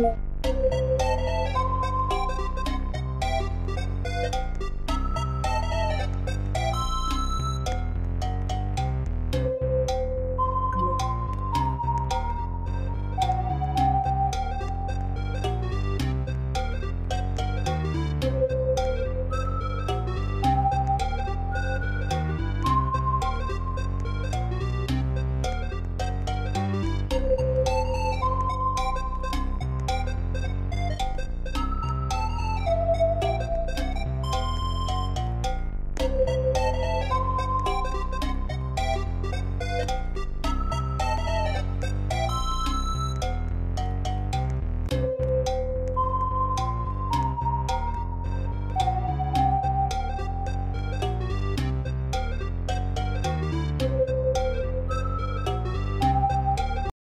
you